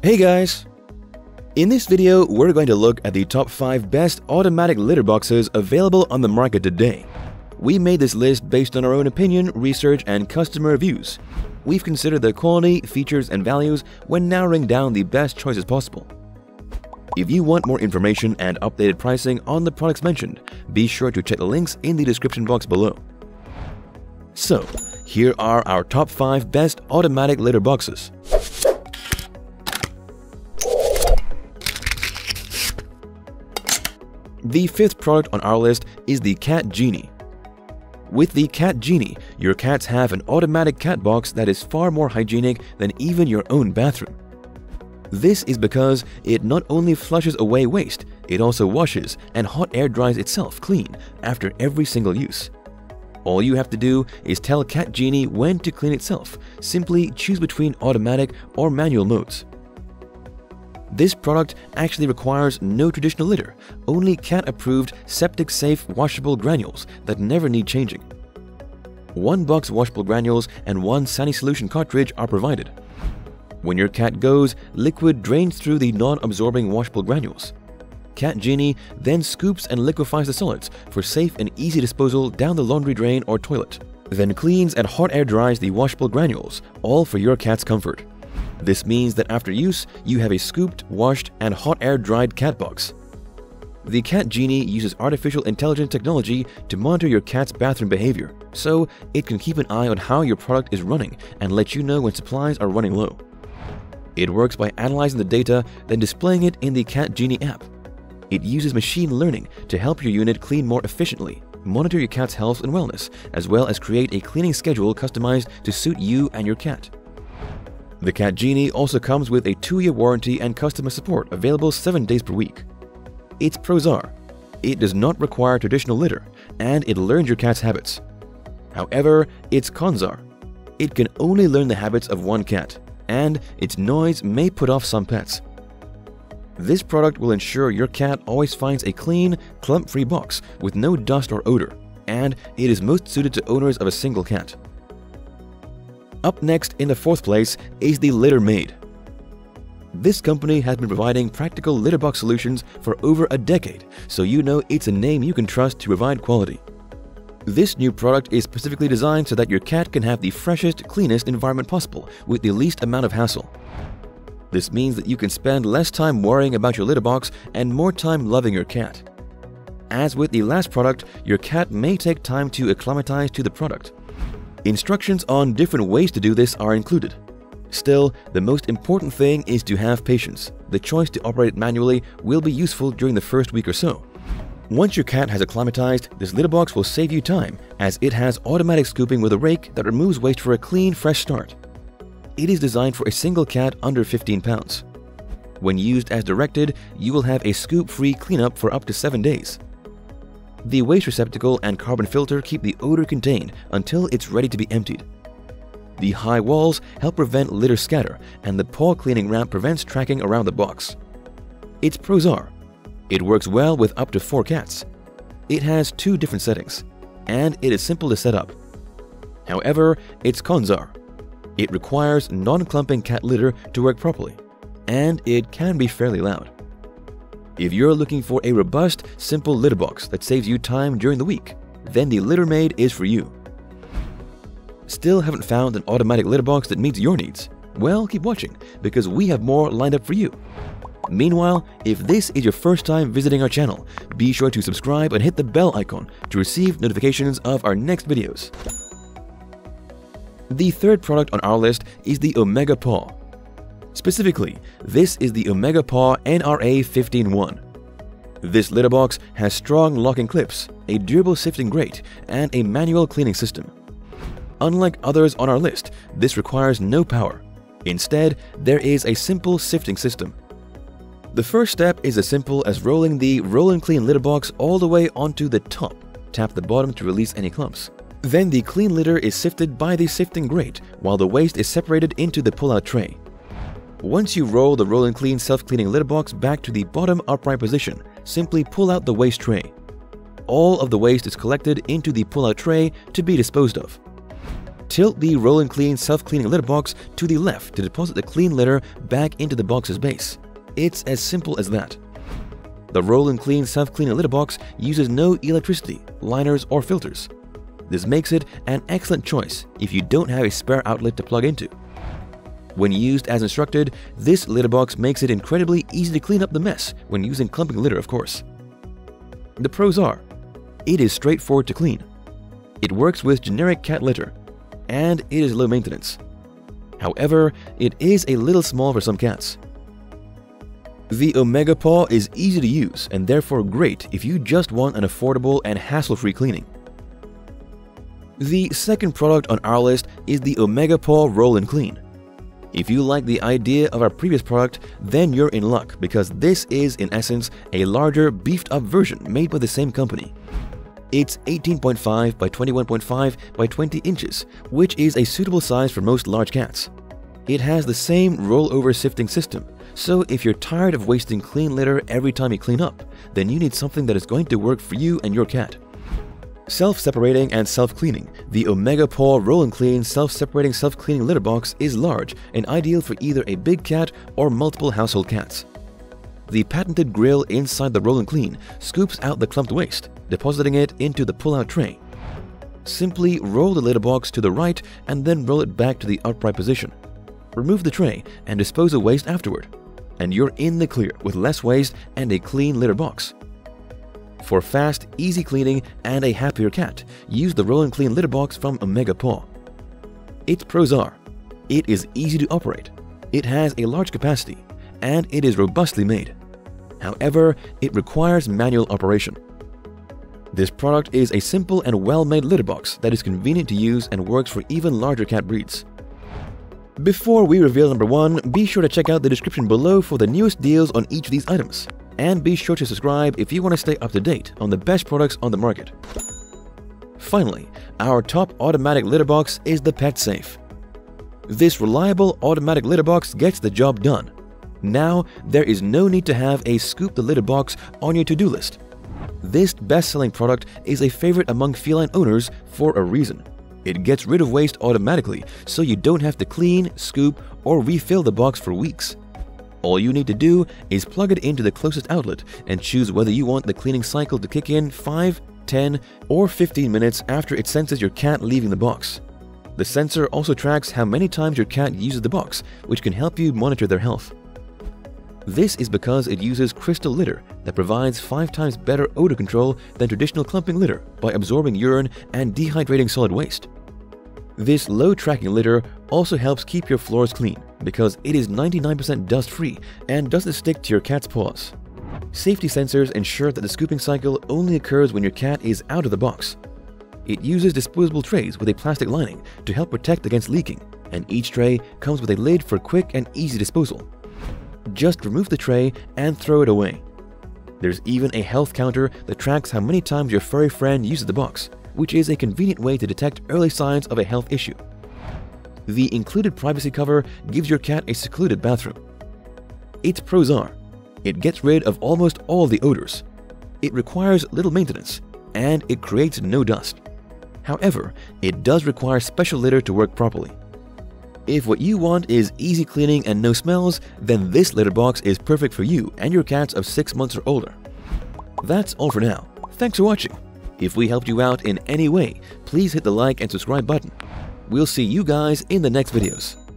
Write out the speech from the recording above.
Hey guys! In this video, we're going to look at the top 5 best automatic litter boxes available on the market today. We made this list based on our own opinion, research, and customer reviews. We've considered the quality, features, and values when narrowing down the best choices possible. If you want more information and updated pricing on the products mentioned, be sure to check the links in the description box below. So, here are our top 5 best automatic litter boxes. The fifth product on our list is the Cat Genie. With the Cat Genie, your cats have an automatic cat box that is far more hygienic than even your own bathroom. This is because it not only flushes away waste, it also washes and hot air dries itself clean after every single use. All you have to do is tell Cat Genie when to clean itself. Simply choose between automatic or manual modes. This product actually requires no traditional litter, only cat-approved septic-safe washable granules that never need changing. One box washable granules and one Sani solution cartridge are provided. When your cat goes, liquid drains through the non-absorbing washable granules. Cat Genie then scoops and liquefies the solids for safe and easy disposal down the laundry drain or toilet, then cleans and hot air dries the washable granules, all for your cat's comfort. This means that after use, you have a scooped, washed, and hot air dried cat box. The Cat Genie uses artificial intelligence technology to monitor your cat's bathroom behavior, so it can keep an eye on how your product is running and let you know when supplies are running low. It works by analyzing the data, then displaying it in the Cat Genie app. It uses machine learning to help your unit clean more efficiently, monitor your cat's health and wellness, as well as create a cleaning schedule customized to suit you and your cat. The Cat Genie also comes with a 2-year warranty and customer support available 7 days per week. It's pros are, it does not require traditional litter, and it learns your cat's habits. However, its cons are, it can only learn the habits of one cat, and its noise may put off some pets. This product will ensure your cat always finds a clean, clump-free box with no dust or odor, and it is most suited to owners of a single cat. Up next in the fourth place is the Litter Maid. This company has been providing practical litter box solutions for over a decade, so you know it's a name you can trust to provide quality. This new product is specifically designed so that your cat can have the freshest, cleanest environment possible with the least amount of hassle. This means that you can spend less time worrying about your litter box and more time loving your cat. As with the last product, your cat may take time to acclimatize to the product. Instructions on different ways to do this are included. Still, the most important thing is to have patience. The choice to operate it manually will be useful during the first week or so. Once your cat has acclimatized, this litter box will save you time as it has automatic scooping with a rake that removes waste for a clean, fresh start. It is designed for a single cat under 15 pounds. When used as directed, you will have a scoop-free cleanup for up to 7 days. The waste receptacle and carbon filter keep the odor contained until it's ready to be emptied. The high walls help prevent litter scatter, and the paw cleaning ramp prevents tracking around the box. Its pros are it works well with up to four cats. It has two different settings, and it is simple to set up. However, its cons are it requires non-clumping cat litter to work properly, and it can be fairly loud. If you're looking for a robust, simple litter box that saves you time during the week, then the Litter Maid is for you. Still haven't found an automatic litter box that meets your needs? Well, keep watching, because we have more lined up for you. Meanwhile, if this is your first time visiting our channel, be sure to subscribe and hit the bell icon to receive notifications of our next videos. The third product on our list is the Omega Paw. Specifically, this is the Omega Paw NRA 15-1. This litter box has strong locking clips, a durable sifting grate, and a manual cleaning system. Unlike others on our list, this requires no power. Instead, there is a simple sifting system the first step is as simple as rolling the Roll and Clean litter box all the way onto the top. Tap the bottom to release any clumps. Then the clean litter is sifted by the sifting grate, while the waste is separated into the pull-out tray. Once you roll the Roll and Clean self-cleaning litter box back to the bottom upright position, simply pull out the waste tray. All of the waste is collected into the pull-out tray to be disposed of. Tilt the Roll and Clean self-cleaning litter box to the left to deposit the clean litter back into the box's base. It's as simple as that. The Roll and Clean self-cleaning litter box uses no electricity, liners, or filters. This makes it an excellent choice if you don't have a spare outlet to plug into. When used as instructed, this litter box makes it incredibly easy to clean up the mess when using clumping litter, of course. The pros are, it is straightforward to clean. It works with generic cat litter, and it is low maintenance. However, it is a little small for some cats. The Omega Paw is easy to use and therefore great if you just want an affordable and hassle-free cleaning. The second product on our list is the Omega Paw Roll and Clean. If you like the idea of our previous product, then you're in luck because this is, in essence, a larger, beefed up version made by the same company. It's 18.5 by 21.5 by 20 inches, which is a suitable size for most large cats. It has the same rollover sifting system, so if you're tired of wasting clean litter every time you clean up, then you need something that is going to work for you and your cat. Self-separating and self-cleaning, the Omega Paw Roll and Clean self-separating self-cleaning litter box is large and ideal for either a big cat or multiple household cats. The patented grill inside the Roll and Clean scoops out the clumped waste, depositing it into the pull-out tray. Simply roll the litter box to the right and then roll it back to the upright position. Remove the tray and dispose of waste afterward, and you're in the clear with less waste and a clean litter box. For fast, easy cleaning and a happier cat, use the Roll and Clean litter box from Omega Paw. Its pros are, it is easy to operate, it has a large capacity, and it is robustly made. However, it requires manual operation. This product is a simple and well-made litter box that is convenient to use and works for even larger cat breeds. Before we reveal number 1, be sure to check out the description below for the newest deals on each of these items. And be sure to subscribe if you want to stay up to date on the best products on the market. Finally, our top automatic litter box is the Pet Safe. This reliable automatic litter box gets the job done. Now, there is no need to have a scoop the litter box on your to-do list. This best-selling product is a favorite among feline owners for a reason. It gets rid of waste automatically, so you don't have to clean, scoop, or refill the box for weeks. All you need to do is plug it into the closest outlet and choose whether you want the cleaning cycle to kick in 5, 10, or 15 minutes after it senses your cat leaving the box. The sensor also tracks how many times your cat uses the box, which can help you monitor their health. This is because it uses crystal litter that provides 5 times better odor control than traditional clumping litter by absorbing urine and dehydrating solid waste. This low tracking litter also helps keep your floors clean because it is 99% dust free and doesn't stick to your cat's paws. Safety sensors ensure that the scooping cycle only occurs when your cat is out of the box. It uses disposable trays with a plastic lining to help protect against leaking, and each tray comes with a lid for quick and easy disposal. Just remove the tray and throw it away. There's even a health counter that tracks how many times your furry friend uses the box, which is a convenient way to detect early signs of a health issue. The included privacy cover gives your cat a secluded bathroom. Its pros are, it gets rid of almost all the odors, it requires little maintenance, and it creates no dust. However, it does require special litter to work properly. If what you want is easy cleaning and no smells, then this litter box is perfect for you and your cats of 6 months or older. That's all for now. Thanks for watching. If we helped you out in any way, please hit the like and subscribe button. We'll see you guys in the next videos.